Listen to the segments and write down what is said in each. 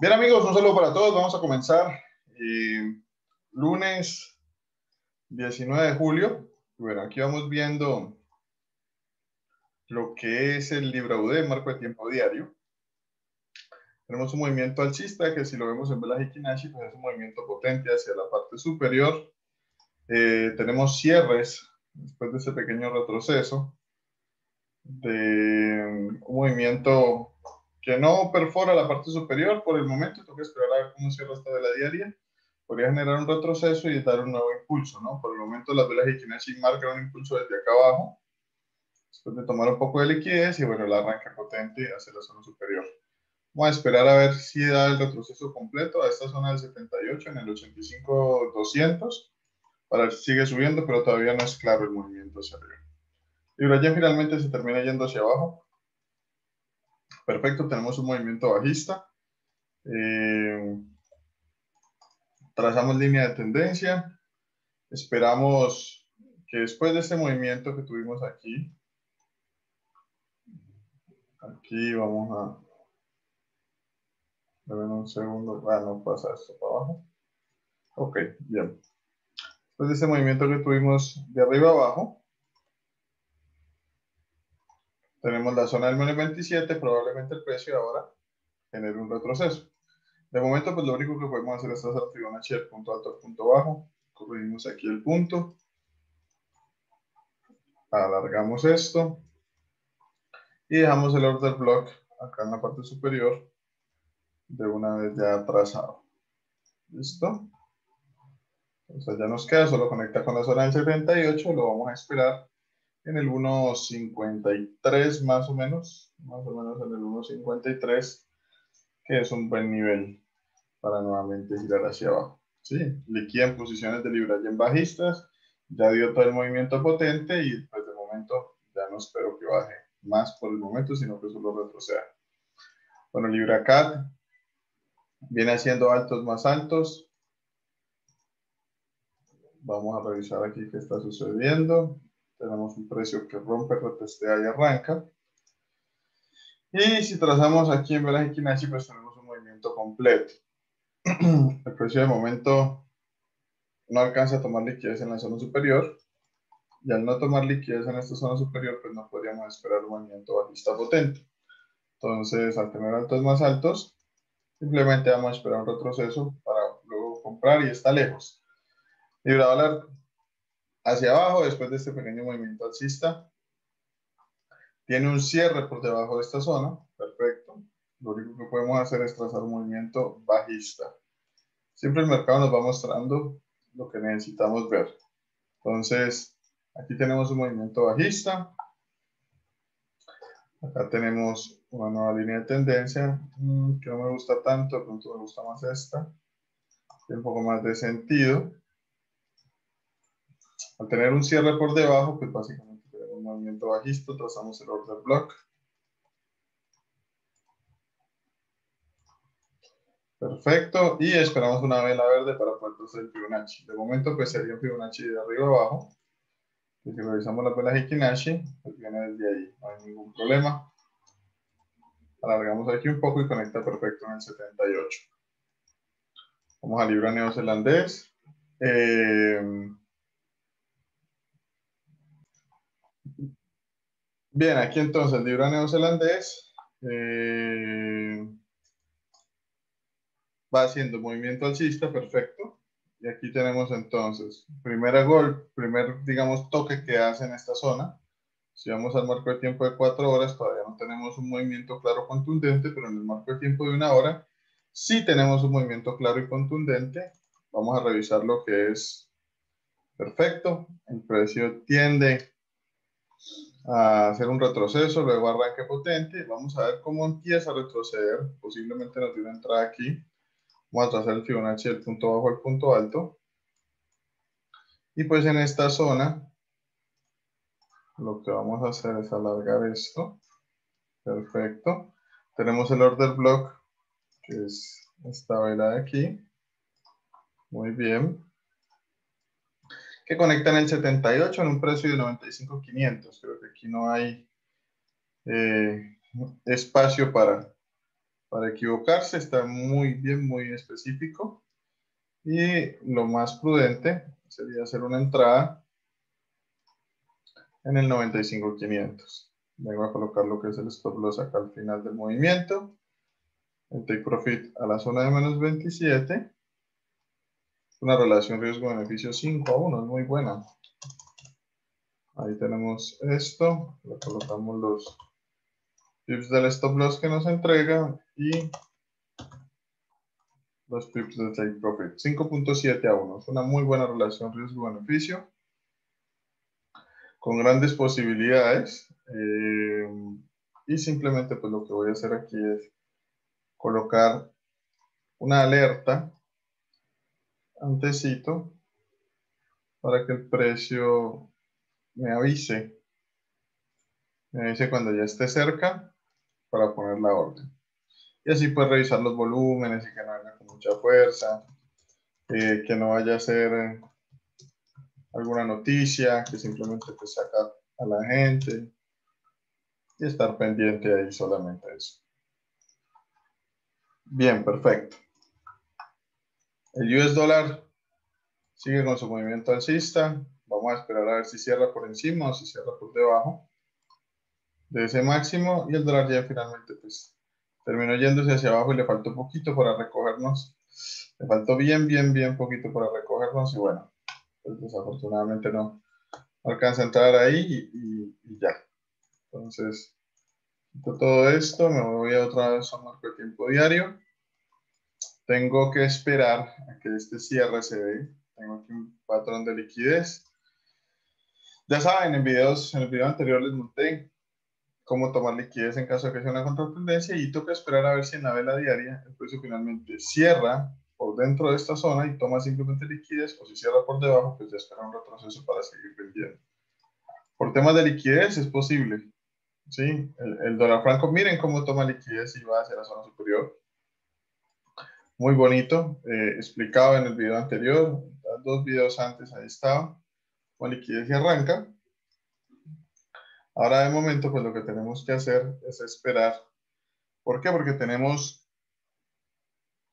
Bien amigos, un saludo para todos. Vamos a comenzar eh, lunes 19 de julio. Bueno, aquí vamos viendo lo que es el libro UD, marco de tiempo diario. Tenemos un movimiento alcista que si lo vemos en Vela Hikinashi, pues es un movimiento potente hacia la parte superior. Eh, tenemos cierres después de ese pequeño retroceso de un movimiento que no perfora la parte superior por el momento, tengo que esperar a ver cómo cierra esta vela diaria, podría generar un retroceso y dar un nuevo impulso, ¿no? Por el momento las velas Hikinashi marcan un impulso desde acá abajo, después de tomar un poco de liquidez y bueno, el arranque potente hacia la zona superior. Vamos a esperar a ver si da el retroceso completo a esta zona del 78 en el 85-200 para ver si sigue subiendo, pero todavía no es claro el movimiento hacia arriba. Y ya finalmente se termina yendo hacia abajo, Perfecto, tenemos un movimiento bajista. Eh, trazamos línea de tendencia. Esperamos que después de este movimiento que tuvimos aquí, aquí vamos a... ver un segundo. Ah, no pasa esto para abajo. Ok, bien. Después de este movimiento que tuvimos de arriba abajo, tenemos la zona del menos 27, probablemente el precio ahora genere un retroceso. De momento, pues lo único que podemos hacer es hacer Fibonacci el punto alto al punto bajo. Corregimos aquí el punto. Alargamos esto. Y dejamos el order block acá en la parte superior de una vez ya trazado. ¿Listo? Entonces ya nos queda, solo conecta con la zona del 78, lo vamos a esperar en el 1.53 más o menos, más o menos en el 1.53, que es un buen nivel para nuevamente girar hacia abajo. ¿sí? Liquida posiciones de libra y en bajistas, ya dio todo el movimiento potente y pues de momento ya no espero que baje más por el momento, sino que solo retroceda. Bueno, Libra CAT viene haciendo altos más altos. Vamos a revisar aquí qué está sucediendo tenemos un precio que rompe, retestea y arranca. Y si trazamos aquí en Vela Kinashi, pues tenemos un movimiento completo. El precio de momento no alcanza a tomar liquidez en la zona superior. Y al no tomar liquidez en esta zona superior, pues no podríamos esperar un movimiento bajista potente. Entonces, al tener altos más altos, simplemente vamos a esperar un retroceso para luego comprar y está lejos. Libra dólar hacia abajo después de este pequeño movimiento alcista. Tiene un cierre por debajo de esta zona. Perfecto. Lo único que podemos hacer es trazar un movimiento bajista. Siempre el mercado nos va mostrando lo que necesitamos ver. Entonces, aquí tenemos un movimiento bajista. Acá tenemos una nueva línea de tendencia mm, que no me gusta tanto, de pronto me gusta más esta. Tiene un poco más de sentido. Al tener un cierre por debajo, pues básicamente un movimiento bajista, trazamos el order block. Perfecto, y esperamos una vela verde para poder trazar el Fibonacci. De momento, pues sería un Fibonacci de arriba abajo. Y si revisamos la vela Hikinashi, pues viene desde ahí, no hay ningún problema. Alargamos aquí un poco y conecta perfecto en el 78. Vamos a Libra neozelandés. Eh, Bien, aquí entonces el libro neozelandés eh, va haciendo movimiento alcista, perfecto. Y aquí tenemos entonces, primera gol, primer, digamos, toque que hace en esta zona. Si vamos al marco de tiempo de cuatro horas, todavía no tenemos un movimiento claro contundente, pero en el marco de tiempo de una hora, sí tenemos un movimiento claro y contundente. Vamos a revisar lo que es perfecto. El precio tiende a hacer un retroceso, luego arranque potente. Vamos a ver cómo empieza a retroceder. Posiblemente nos dio una entrada aquí. Vamos a trazar el Fibonacci del punto bajo al punto alto. Y pues en esta zona, lo que vamos a hacer es alargar esto. Perfecto. Tenemos el order block, que es esta vela de aquí. Muy bien que conectan el 78 en un precio de 95,500. Creo que aquí no hay eh, espacio para, para equivocarse, está muy bien, muy específico. Y lo más prudente sería hacer una entrada en el 95.500. Vengo a colocar lo que es el stop loss acá al final del movimiento. El take profit a la zona de menos 27. Una relación riesgo-beneficio 5 a 1, es muy buena. Ahí tenemos esto. Le colocamos los pips del stop loss que nos entrega y los pips del take profit. 5.7 a 1. Es una muy buena relación riesgo-beneficio con grandes posibilidades. Eh, y simplemente pues lo que voy a hacer aquí es colocar una alerta antecito para que el precio me avise. Me avise cuando ya esté cerca para poner la orden. Y así pues revisar los volúmenes y que no venga con mucha fuerza, eh, que no vaya a ser alguna noticia, que simplemente te saca a la gente y estar pendiente ahí solamente eso. Bien, perfecto. El US dólar sigue con su movimiento alcista. Vamos a esperar a ver si cierra por encima o si cierra por debajo de ese máximo. Y el dólar ya finalmente pues terminó yéndose hacia abajo y le faltó poquito para recogernos. Le faltó bien, bien, bien poquito para recogernos y bueno, pues desafortunadamente no, alcanza a entrar ahí y, ya. Entonces, todo esto, me voy a otra vez a marco de tiempo diario. Tengo que esperar a que este cierre se dé. Tengo aquí un patrón de liquidez. Ya saben, en, videos, en el video anterior les monté cómo tomar liquidez en caso de que sea una contratendencia y toca esperar a ver si en la vela diaria el precio finalmente cierra por dentro de esta zona y toma simplemente liquidez, o si cierra por debajo, pues ya espera un retroceso para seguir vendiendo. Por temas de liquidez es posible. ¿sí? El, dólar franco, miren cómo toma liquidez y va hacia la zona superior. Muy bonito, eh, explicado en el video anterior, dos videos antes, ahí estaba, con liquidez y arranca. Ahora de momento, pues lo que tenemos que hacer es esperar. ¿Por qué? Porque tenemos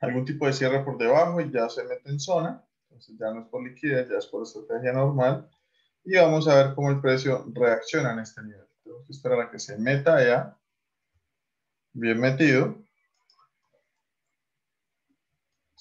algún tipo de cierre por debajo y ya se mete en zona. Entonces ya no es por liquidez, ya es por estrategia normal. Y vamos a ver cómo el precio reacciona en este nivel. Tenemos que esperar a que se meta ya. Bien metido.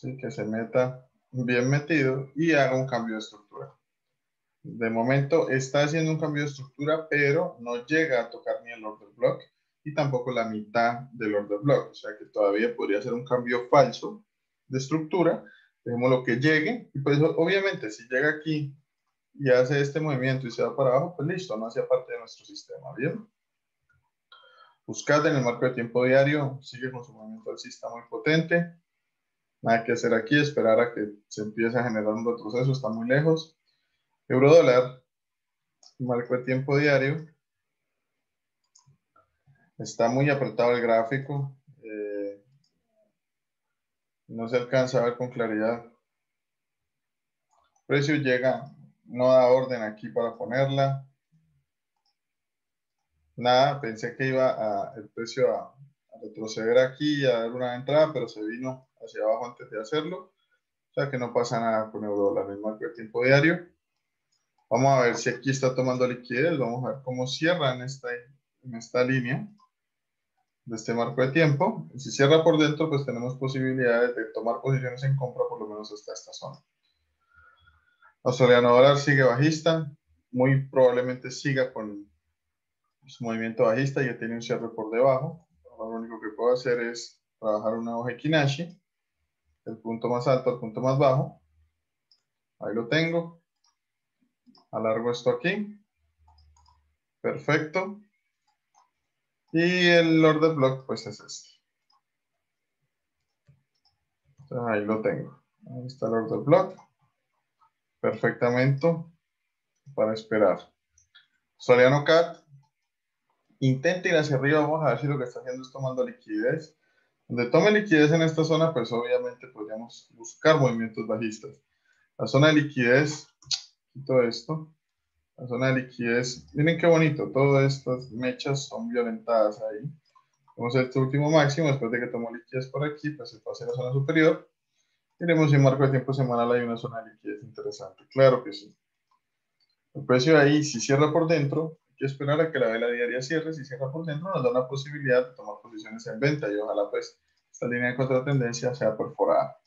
Sí, que se meta bien metido y haga un cambio de estructura. De momento está haciendo un cambio de estructura, pero no llega a tocar ni el order block y tampoco la mitad del order block. O sea que todavía podría ser un cambio falso de estructura. Dejemos lo que llegue. Y pues obviamente si llega aquí y hace este movimiento y se va para abajo, pues listo, no hacía parte de nuestro sistema. Bien. Buscad en el marco de tiempo diario, sigue con su movimiento alcista muy potente. Nada que hacer aquí, esperar a que se empiece a generar un retroceso, está muy lejos. Euro dólar, marco de tiempo diario, Está muy apretado el gráfico. Eh, no se alcanza a ver con claridad. Precio llega, no da orden aquí para ponerla. Nada, pensé que iba a, el precio a, retroceder aquí a dar una entrada, pero se vino hacia abajo antes de hacerlo. O sea que no pasa nada con euro dólar en marco de tiempo diario. Vamos a ver si aquí está tomando liquidez. Vamos a ver cómo cierra en esta, en esta línea de este marco de tiempo. Y si cierra por dentro, pues tenemos posibilidades de tomar posiciones en compra por lo menos hasta esta zona. Australiano dólar sigue bajista, muy probablemente siga con su movimiento bajista, ya tiene un cierre por debajo. Único que puedo hacer es trabajar una hoja Kinashi, el punto más alto al punto más bajo. Ahí lo tengo. Alargo esto aquí. Perfecto. Y el order block, pues es este. ahí lo tengo. Ahí está el order block. Perfectamente para esperar. Soliano Cat. Intenta ir hacia arriba. Vamos a ver si lo que está haciendo es tomando liquidez. Donde tome liquidez en esta zona, pues obviamente podríamos buscar movimientos bajistas. La zona de liquidez, quito esto. La zona de liquidez, miren qué bonito, todas estas mechas son violentadas ahí. Vamos a este último máximo, después de que tomó liquidez por aquí, pues se pase a la zona superior. Tenemos en marco de tiempo semanal hay una zona de liquidez interesante. Claro que sí. El precio ahí, si cierra por dentro, que esperar a que la vela diaria cierre. Si cierra por dentro, nos da una posibilidad de tomar posiciones en venta y ojalá pues esta línea de contratendencia sea perforada.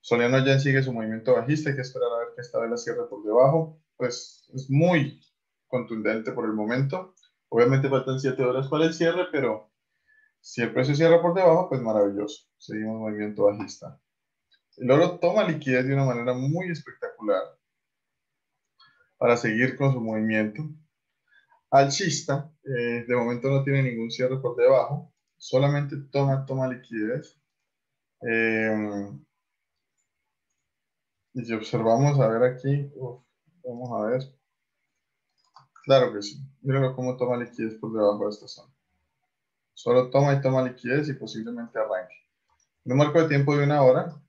Soliano ya sigue su movimiento bajista, hay que esperar a ver que esta vela cierre por debajo. Pues es muy contundente por el momento. Obviamente faltan 7 horas para el cierre, pero si el precio cierra por debajo, pues maravilloso. Seguimos movimiento bajista. El oro toma liquidez de una manera muy espectacular para seguir con su movimiento. Alcista, eh, de momento no tiene ningún cierre por debajo, solamente toma, toma liquidez. Eh, y si observamos, a ver aquí, vamos a ver, Claro que sí. Mírenlo cómo toma liquidez por debajo de esta zona. Solo toma y toma liquidez y posiblemente arranque. En un marco de tiempo de una hora,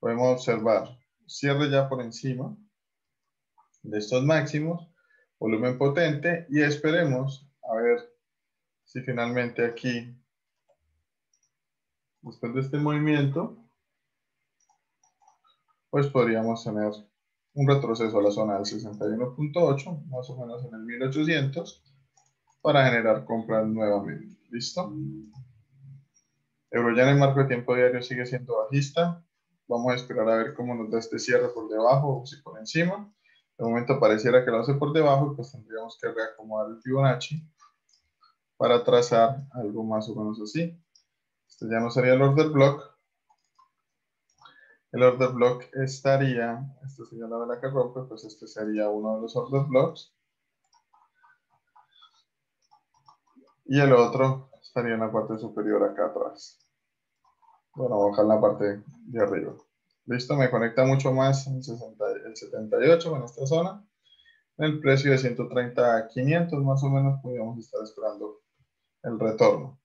podemos observar cierre ya por encima de estos máximos, volumen potente y esperemos a ver si finalmente aquí, después de este movimiento, pues podríamos tener un retroceso a la zona del 61.8, más o menos en el 1800, para generar compras nuevamente. ¿Listo? Euro ya en marco de tiempo diario sigue siendo bajista. Vamos a esperar a ver cómo nos da este cierre por debajo o si por encima. De momento pareciera que lo hace por debajo pues tendríamos que reacomodar el Fibonacci para trazar algo más o menos así. Este ya no sería el order block, el order block estaría, esto sería la vela que rompe, pues este sería uno de los order blocks. Y el otro estaría en la parte superior acá atrás. Bueno, bajar la parte de arriba. Listo, me conecta mucho más el, 78 en esta zona. El precio de 130 a 500 más o menos podríamos estar esperando el retorno.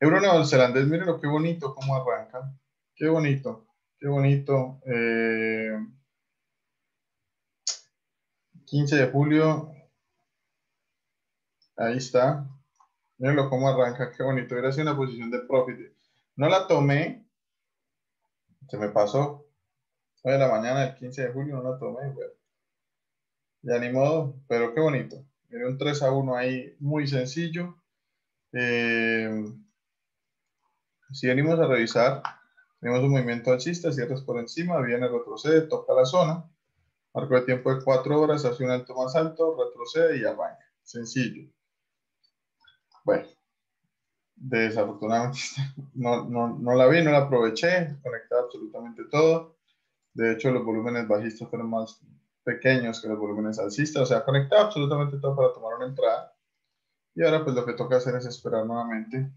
Euro neozelandés, miren lo que bonito cómo arranca. Qué bonito, qué bonito. 15 eh, de julio. Ahí está. Mírenlo cómo arranca, qué bonito. Hubiera sido una posición de profit. No la tomé. Se me pasó. Hoy en la mañana del 15 de julio no la tomé. Ya ni modo, pero qué bonito. Miren un 3 a 1 ahí, muy sencillo. Eh, si venimos a revisar, tenemos un movimiento alcista, cierres por encima, viene, retrocede, toca la zona. Marco de tiempo de 4 horas, hace un alto más alto, retrocede y arranca. Sencillo. Bueno, desafortunadamente no, no, no la vi, no la aproveché, conectaba absolutamente todo. De hecho, los volúmenes bajistas fueron más pequeños que los volúmenes alcistas, o sea, conectaba absolutamente todo para tomar una entrada. Y ahora pues lo que toca hacer es esperar nuevamente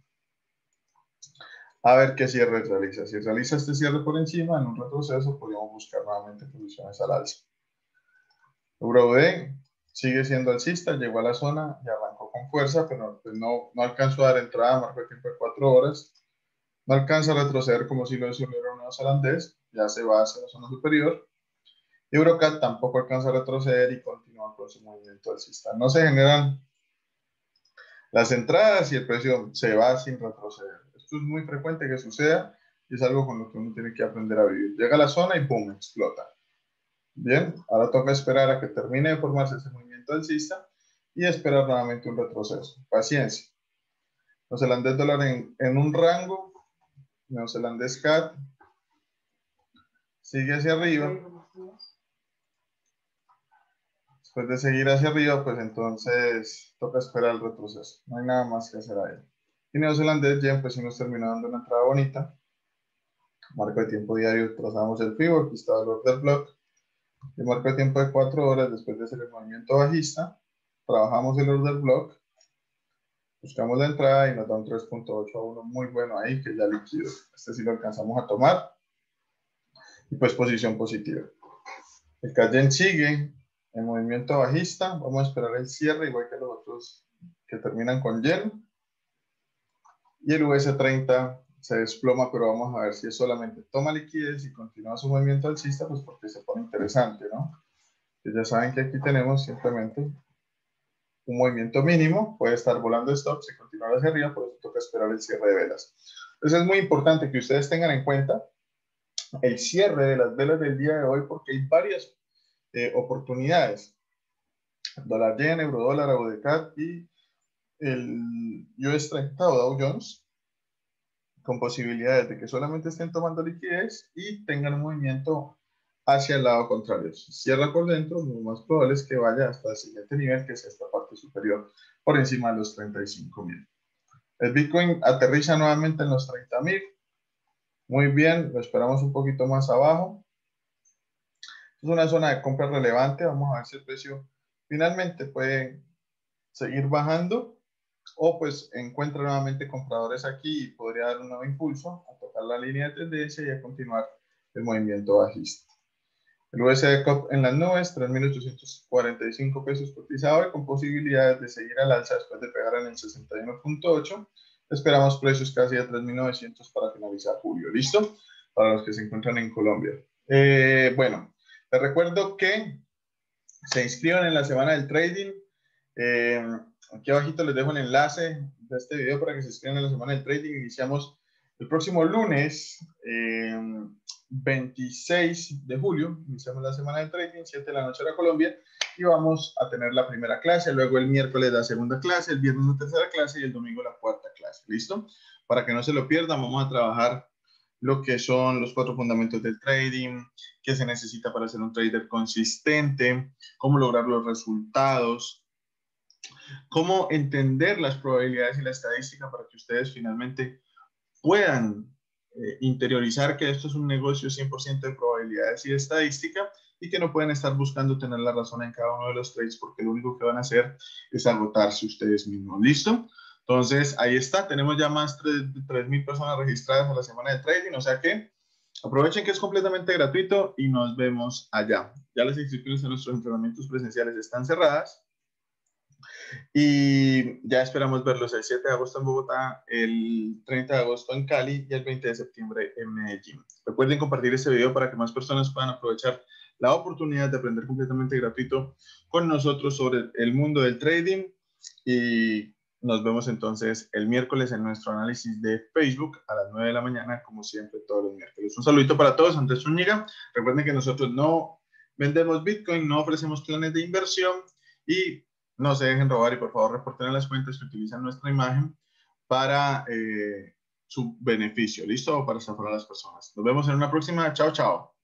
a ver qué cierre realiza. Si realiza este cierre por encima, en un retroceso, podríamos buscar nuevamente posiciones al alza. EUROD sigue siendo alcista, llegó a la zona y arrancó con fuerza, pero pues, no, no alcanzó a dar entrada, marco de tiempo de 4 horas. No alcanza a retroceder como si lo hizo el neozelandés, ya se va hacia la zona superior. Eurocat tampoco alcanza a retroceder y continúa con su movimiento alcista. No se generan las entradas y el precio se va sin retroceder. Esto es muy frecuente que suceda y es algo con lo que uno tiene que aprender a vivir. Llega a la zona y ¡pum! explota. Bien, ahora toca esperar a que termine de formarse ese movimiento alcista y esperar nuevamente un retroceso. Paciencia. Neozelandés dólar en, en un rango, neozelandés CAT, sigue hacia arriba. Después de seguir hacia arriba, pues entonces toca esperar el retroceso. No hay nada más que hacer ahí. Y neozelandés ya pues nos terminó dando una entrada bonita. Marco de tiempo diario, trazamos el FIBO, aquí está el order block. El marco de tiempo de 4 horas después de hacer el movimiento bajista. Trabajamos el order block. Buscamos la entrada y nos da un 3.8 a 1 muy bueno ahí, que ya líquido. Este sí lo alcanzamos a tomar. Y pues posición positiva. El Cayen sigue en movimiento bajista. Vamos a esperar el cierre, igual que los otros que terminan con yen. Y el US30 se desploma, pero vamos a ver si es solamente toma liquidez y continúa su movimiento alcista, pues porque se pone interesante, ¿no? ya saben que aquí tenemos simplemente un movimiento mínimo, puede estar volando stops y continuar hacia arriba, por eso toca esperar el cierre de velas. Entonces es muy importante que ustedes tengan en cuenta el cierre de las velas del día de hoy porque hay varias eh, oportunidades. Dólar yen, euro dólar, AUDCAT y el US 30 o Dow Jones con posibilidades de que solamente estén tomando liquidez y tengan un movimiento hacia el lado contrario. Si cierra por dentro, lo más probable es que vaya hasta el siguiente nivel, que es esta parte superior, por encima de los 35 mil. El Bitcoin aterriza nuevamente en los 30 mil. Muy bien, lo esperamos un poquito más abajo. Es una zona de compra relevante. Vamos a ver si el precio finalmente puede seguir bajando o pues encuentra nuevamente compradores aquí y podría dar un nuevo impulso a tocar la línea de tendencia y a continuar el movimiento bajista. El USD COP en las nubes, 3.845 pesos cotizado y con posibilidades de seguir al alza después de pegar en el 61.8. Esperamos precios casi a 3.900 para finalizar julio. ¿Listo? Para los que se encuentran en Colombia. Eh, bueno, les recuerdo que se inscriban en la semana del trading. Eh, aquí abajito les dejo el enlace de este video para que se inscriban en la semana del trading. Iniciamos el próximo lunes, 26 eh, de julio, iniciamos la semana de trading, 7 de la noche a Colombia, y vamos a tener la primera clase, luego el miércoles la segunda clase, el viernes la tercera clase y el domingo la cuarta clase. ¿Listo? Para que no se lo pierdan, vamos a trabajar lo que son los cuatro fundamentos del trading, qué se necesita para ser un trader consistente, cómo lograr los resultados, cómo entender las probabilidades y la estadística para que ustedes finalmente puedan eh, interiorizar que esto es un negocio 100% de probabilidades y de estadística y que no pueden estar buscando tener la razón en cada uno de los trades porque lo único que van a hacer es agotarse ustedes mismos. ¿Listo? Entonces, ahí está. Tenemos ya más de 3.000 personas registradas a la semana de trading, o sea que aprovechen que es completamente gratuito y nos vemos allá. Ya las inscripciones a nuestros entrenamientos presenciales están cerradas y ya esperamos verlos el 7 de agosto en Bogotá, el 30 de agosto en Cali y el 20 de septiembre en Medellín. Recuerden compartir este video para que más personas puedan aprovechar la oportunidad de aprender completamente gratuito con nosotros sobre el mundo del trading y nos vemos entonces el miércoles en nuestro análisis de Facebook a las 9 de la mañana, como siempre, todos los miércoles. Un saludito para todos, Andrés Zúñiga. Recuerden que nosotros no vendemos Bitcoin, no ofrecemos planes de inversión y no se dejen robar y por favor reporten a las cuentas que utilizan nuestra imagen para eh, su beneficio, ¿listo? Para estafar a las personas. Nos vemos en una próxima. Chao, chao.